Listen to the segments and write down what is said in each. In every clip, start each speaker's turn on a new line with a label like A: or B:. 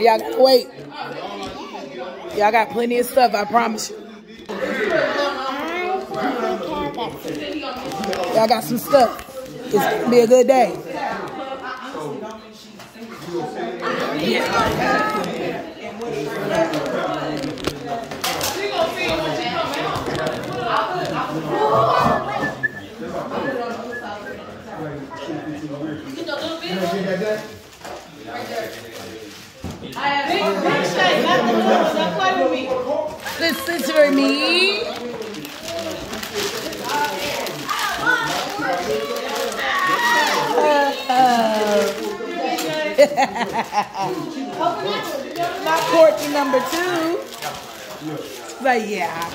A: Y'all gotta wait. Y'all got plenty of stuff, I promise you. Y'all got some stuff. It's gonna be a good day. Listen to me. Not porky number two. But yeah.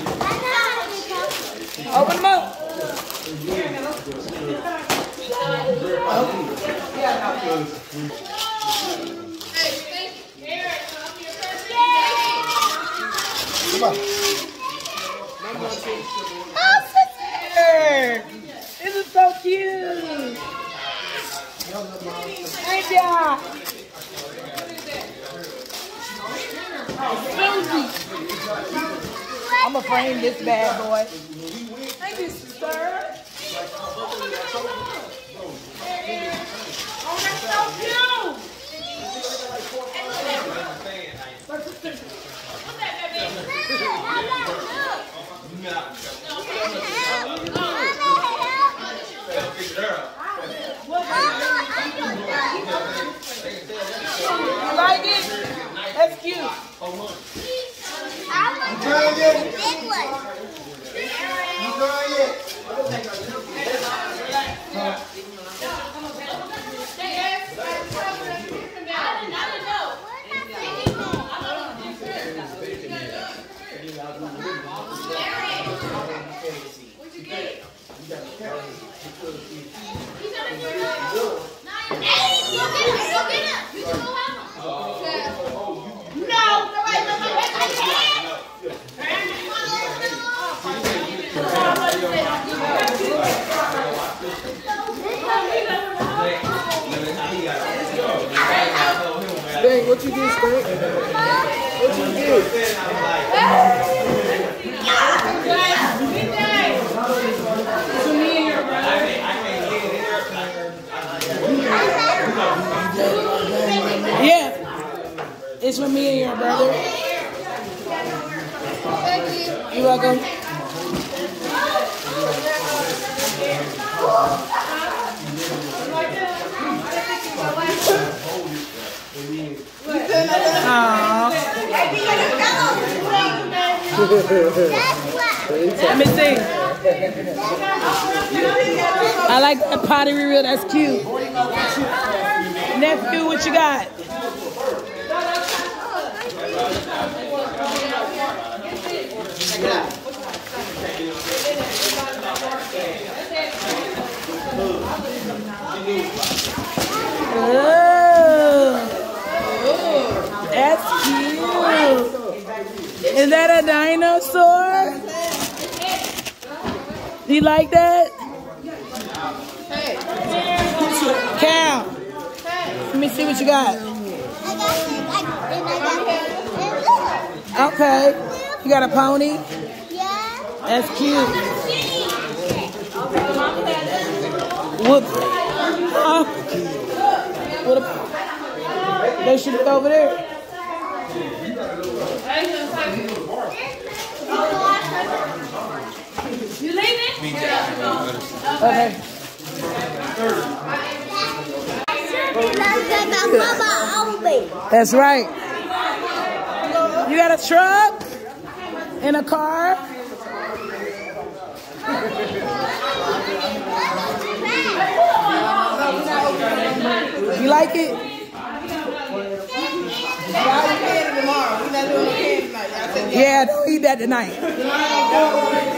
A: Open them up. Oh, sister! This is so cute. I'm gonna frame this bad boy. Thank you, sister. Oh, that's so cute. Like it? That's cute.
B: Dang, what you get, Stank? What you get?
A: Yeah. It's for me and your brother. You're welcome. Let me see. I like that pottery reel. That's cute. Nephew, what you got? Oh, that's cute. Is that a dinosaur? Do you like that? Cal, let me see what you got. Okay. You got a pony? That's cute. Whoop. Huh? What a, they should be over there. That's right. You got a truck and a car. You like it? Yeah, don't eat that tonight.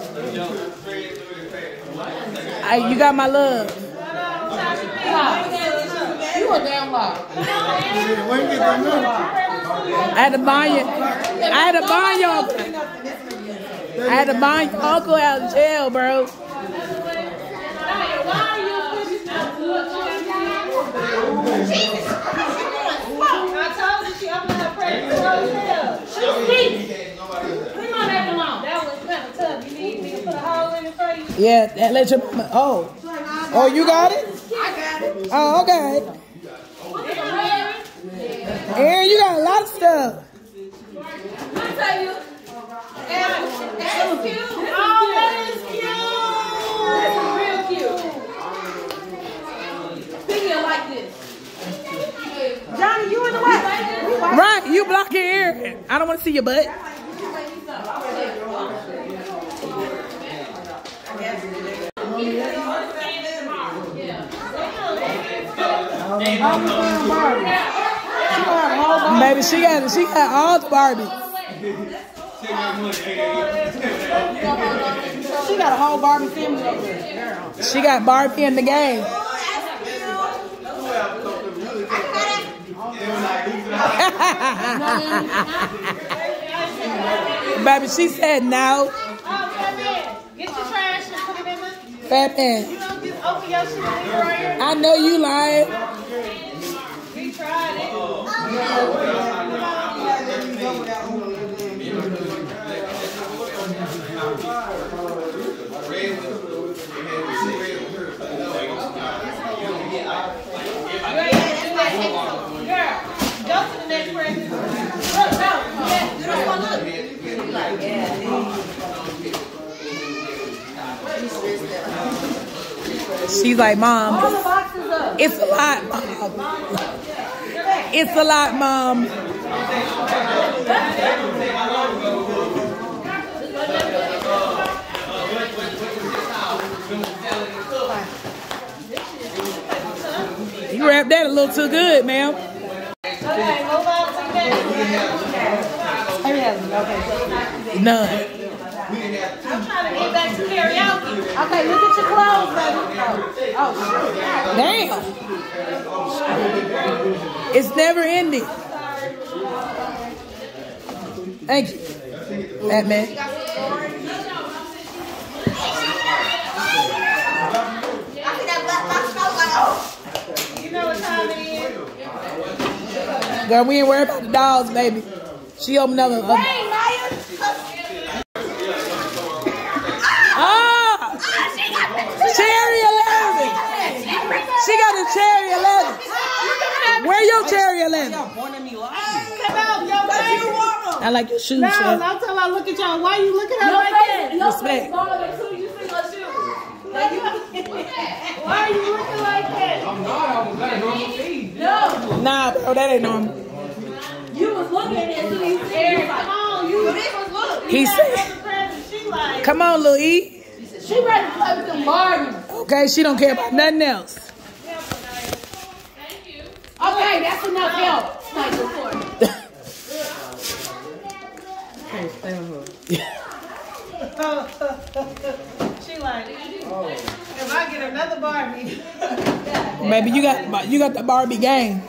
A: I, you got my love.
C: You a damn lie.
B: When you get the number?
A: I had to buy you. I had to buy your. I had to buy your uncle out of jail, bro.
C: I told you she opened her present. Leave my back alone. That was kind of tough. You need me to put a hole in it for you?
A: Yeah, that let your mama. Oh, oh, you got it.
C: I got it.
A: Oh, okay. Aaron, you got a lot of stuff.
C: I tell you. Oh, that is cute. Real cute. Like this. Johnny, you in the way.
A: Right, you blocking Aaron. I don't want to see your butt. Baby, she got she got all the Barbies.
C: She got a whole Barbie family over there.
A: She got Barbie in the game. Baby, she said no.
C: Oh, Batman, get your trash and put it in the.
A: Fat man.
C: You know, just open your shit in.
A: I know you lying.
C: We tried it. Oh, Girl, go to the next person. Look, no, yeah, you don't want to look.
A: She's like, Mom,
C: All the boxes up.
A: it's a lot, Mom. It's a lot, Mom. You wrapped that a little too good, ma'am.
C: Okay, move on to the next one.
A: None.
C: I'm trying to get back to karaoke. Okay, look at your clothes, baby. Oh,
A: Damn. It's never ending. Thank you. That man. Girl, we ain't worried about the dolls, baby. She opened up a. Ah! She got a cherry 11. Where your cherry 11?
C: Come out, yo.
A: I like your shoes,
C: No,
A: Chef.
C: I'm talking about look at y'all. Why you looking at her like that?
A: Respect.
C: Why are you looking like that?
A: Nah, bro, that ain't normal.
C: You was looking at it until come on, you was look.
A: He said-
C: She like,
A: Come on, Lil E.
C: she ready to play with them Barbies.
A: Okay, she don't care about nothing else.
C: Okay, that's enough help. Like before. she like, if I get another Barbie.
A: Maybe you got you got the Barbie game.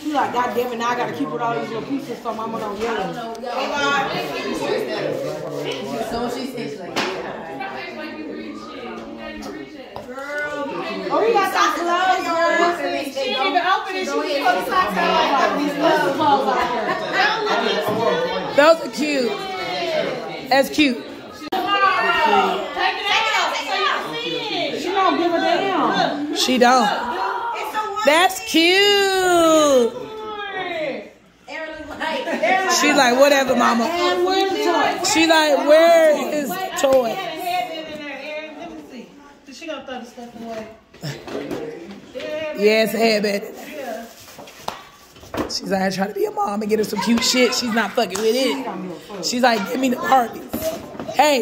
D: She like, God damn it, now I gotta keep with all these little pieces so mama don't yell at me.
E: So she said, she's like,
D: Oh, we got some clothes, girl.
C: She didn't even open it. She just put the socks on like got these little clothes out here. Don't look
A: Those are cute. That's cute.
D: She don't give a damn.
A: She don't. That's cute. She's like, whatever, mama. She like, where is toy?
C: Let me see. She gonna throw the stuff away.
A: Yes, headband. She's like, I try to be a mom and get her some cute shit. She's not fucking with it. She's like, give me the Barbies. Hey,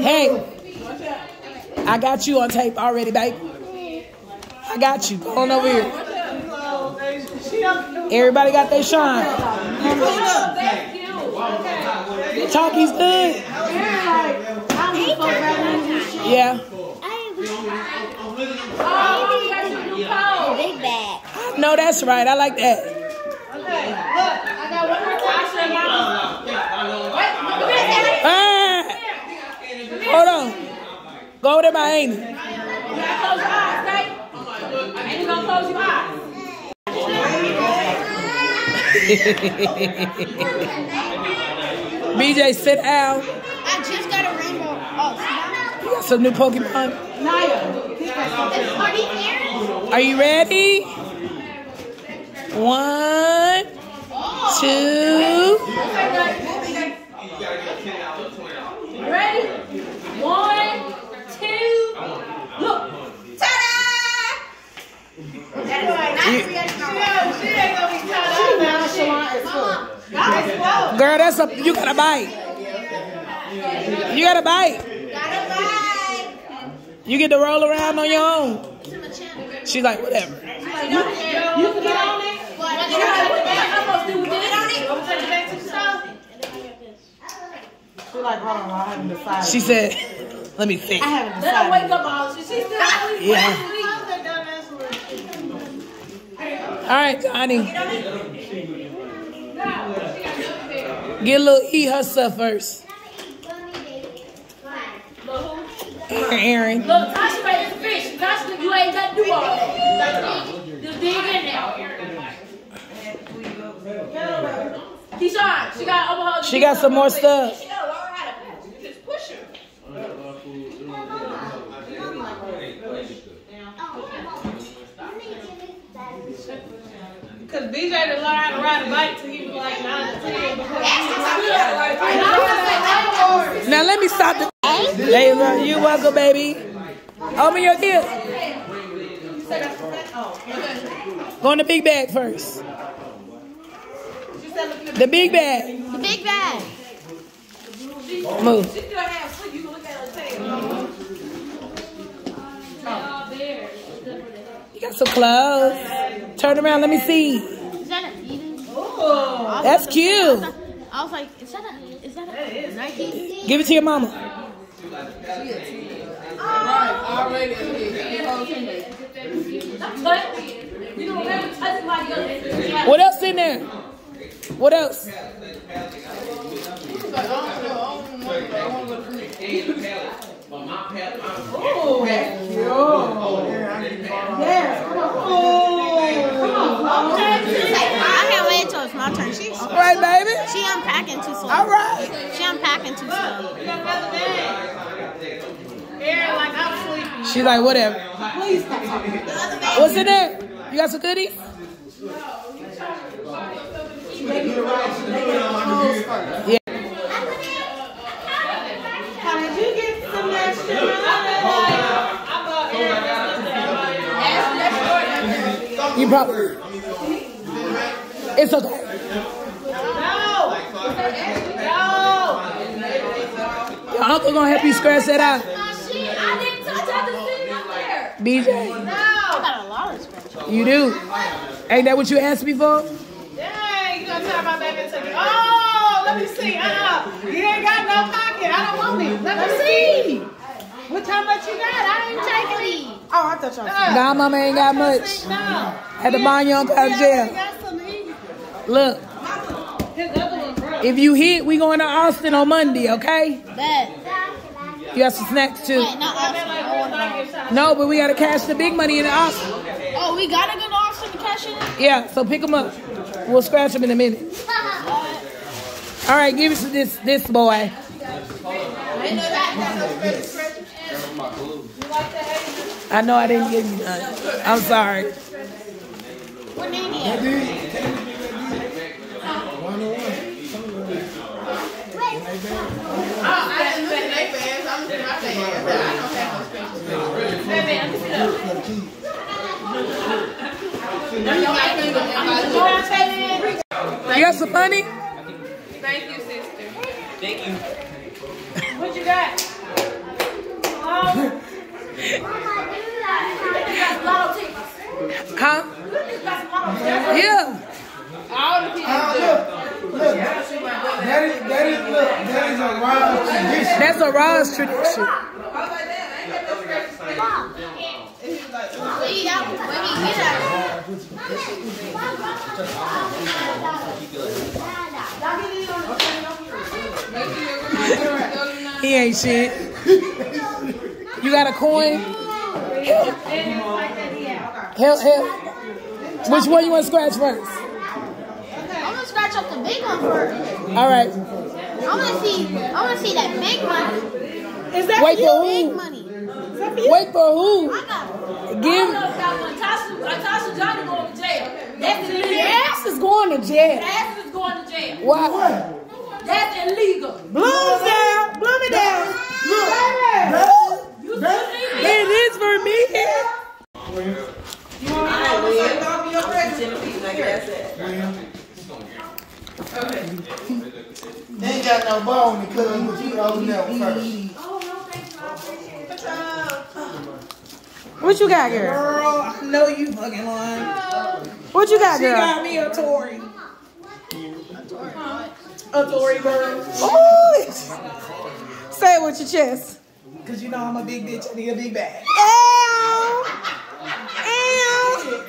A: hey. I got you on tape already, baby. I got you. Go on over here. Everybody got their shine. Talkie's good. Yeah. No, that's right. I like that. Hold on. Go over there by Amy. BJ, sit down.
F: I just got a rainbow. Oh,
A: You got some new Pokemon.
F: Are?
A: Are you ready? One, two.
E: Ready? One, two, look.
A: Girl, that's a you got a bite. You got a bite. You get to roll around on your own. She's like, whatever.
D: You can get on it. She like, hold on, I haven't decided.
A: She said, let me think.
D: I haven't
E: Let her wake up all. She she still asleep.
A: Yeah. All right, Connie. Get a little eat her stuff first. Aaron.
E: Look, Tasha made this fish. Tasha, you ain't got to do all that. Just dig in there. Keyshawn, she got over her.
A: She got some more stuff.
E: She gotta learn how to push. You just push her.
C: Cause BJ done learn how to ride a bike till he was like nine or ten.
A: Now let me stop the. Hey, look, you welcome, baby. Open your gift. Oh, Go in the big bag first. The big bag.
F: The big bag.
A: Move.
E: She still have sleep. You can look at her tail.
A: You got some clothes. Turn around. Let me see.
F: Is that a Eden?
A: That's cute.
F: I was like, is that a, is that a Nike?
A: Give it to your mama.
E: You don't ever touch somebody.
A: What else in there? What else?
F: I can't wait till it's my turn. She's
A: All right, baby.
F: she unpacking too slow.
A: All right.
F: She unpacking too slow.
C: Aaron, like I'm.
A: She's like, whatever. What's in there? You got some goodies? Yeah.
C: Did you get some extra? I bought Aaron
A: You probably. It's okay.
C: No! No!
A: Your uncle gonna help you scratch that out.
E: I didn't touch. I just up there.
A: BJ,
F: I got a lot of scratches.
A: you do. Ain't that what you asked me for?
C: Dang, you gonna turn my back and it. Oh, let me see. Uh-uh. You ain't got no pocket. I don't want it. Let me see. What how much you got? I ain't taking it.
D: Oh, I thought y'all
C: Uh,
A: Nah, mama ain't got much.
C: No.
A: Had to buy you on out of jail.
C: got some eat.
A: Look,
C: His other one broke.
A: if you hit, we going to Austin on Monday, okay?
F: Bet.
A: You got some snacks too.
F: Wait, not Austin. I want to
A: No, but we gotta cash the big money in Austin.
F: Oh, we gotta go to Austin to cash it in?
A: Yeah, so pick them up. We'll scratch him in a minute. All right, give us this this boy. I know I didn't give you none. I'm sorry. Money?
C: Thank you, sister.
G: Thank you.
C: What you got?
A: Huh? Yeah.
C: All the people.
B: Ah, look, look. That is, that is, look, that is a wild tradition.
A: That's a Ross tradition. He ain't shit. You got a coin? Help, help. Which one you want to scratch first?
F: I'm gonna scratch up the big one first.
A: All right.
F: I wanna see. I wanna see that big money.
C: Is that
A: Wait for
F: Big
A: who?
F: money.
A: Wait for who?
F: I got.
E: I
A: Give.
E: don't know if that one. Tasha, Tasha Johnny going to jail. That's illegal.
A: Ass is going to jail.
E: Ass is going to jail.
A: Why?
E: That's illegal.
C: Bloomsdale? Bloomingdale?
E: You illegal.
A: It is for me.
B: You want to They ain't got no bone because but you open that one first.
D: Oh, What you got, girl?
A: Girl, I know you fucking lying.
D: What you got,
A: She
D: girl?
A: She got me a Tory. A Tory Burch.
D: Ooh. Say it with your chest.
A: Cause you know I'm a big bitch. I need a big bag.
D: Ow! Ow!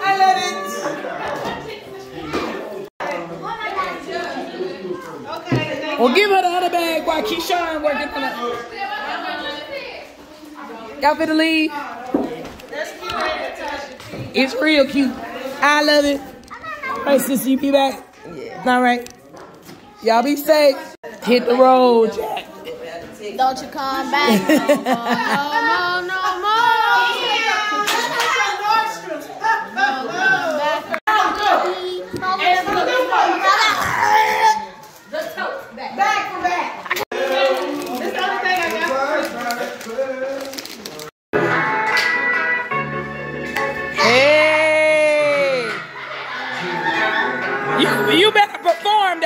A: I love it. Well, give her the other bag while Keyshawn working on it. Y'all to leave? It's real cute. I love it. Hey, sis, you be back? Yeah. All right. Y'all be safe. Hit the road, Jack.
F: Don't you come back no,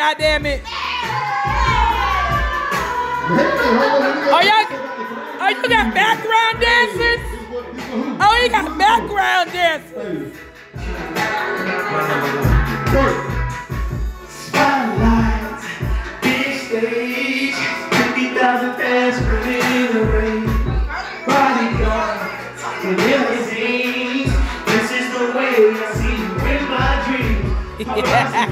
A: perform, goddamn it. Oh, y'all, oh, you got background dancers? Oh, you got background dancers.
H: Spotlights, big stage, 50,000 fans running in the rain. Bodyguards and limousines. This is the way I see you in my dreams.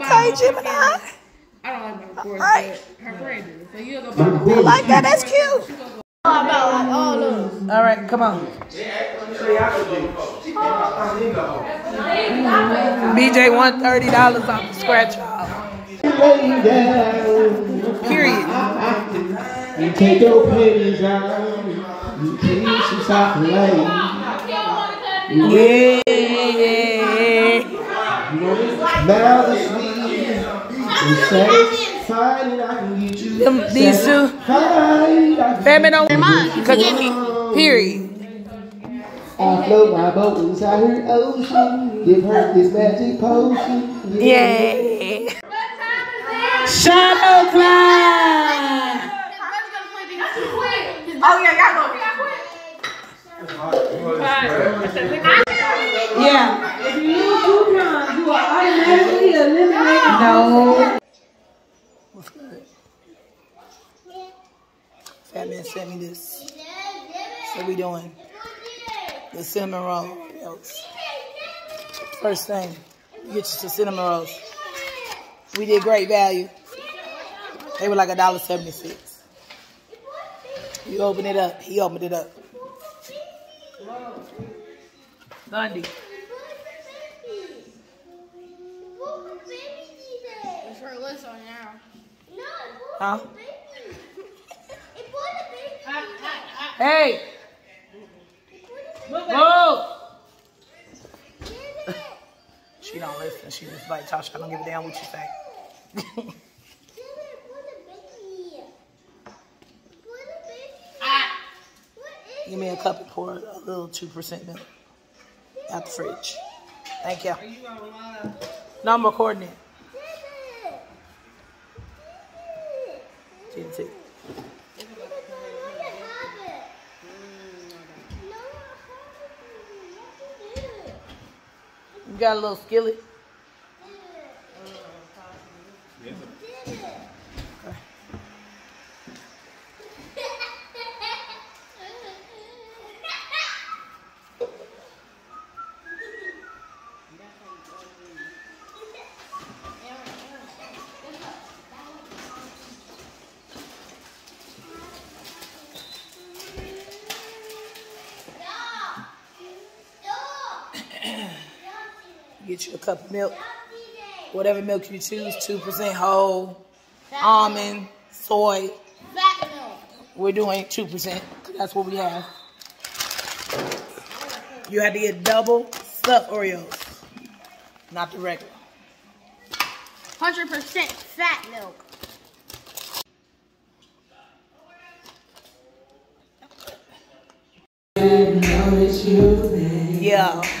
A: Okay, Gemini.
E: fucking- I don't like my course,
A: Alright.
E: but her friend do. So you'll go buy
G: Like,
E: my
G: who-
A: Like that, that's cute.
F: About like all of them.
A: All right, come on. BJ won thirty dollars off the scratch off. Period.
B: You take your panties out. You keep some soft lady.
A: Yeah.
B: Now the
A: Them, these two.
B: Fine, I
A: Family don't Cause he, period.
B: I float my boat inside her ocean. Give her this magic potion.
A: Yeah. Shadow Cloud.
C: Oh yeah, y'all go.
A: Yeah.
D: If you lose two times, you are automatically
A: No. What's good? Fat man sent me this. What we doing? The cinnamon rolls. First thing, you get you some cinnamon rolls. We did great value. They were like a dollar seventy six. You open it up. He opened it up. Lundy. Huh? Hey! Move! She don't listen. She just like, Tasha, I don't give a damn what you say. Give me a cup and pour a little 2% milk out the fridge. Thank you. No, I'm recording it. GT. You got a little skillet? Get you a cup of milk. Whatever milk you choose, 2% whole, almond, soy. We're doing 2%. That's what we have. You had to get double stuffed Oreos, not the regular.
F: 100% fat milk.
A: Yeah.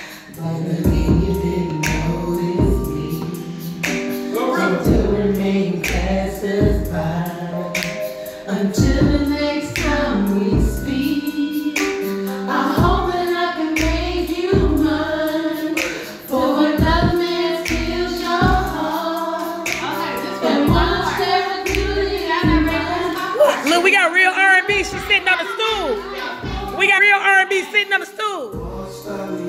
I: The
E: stool.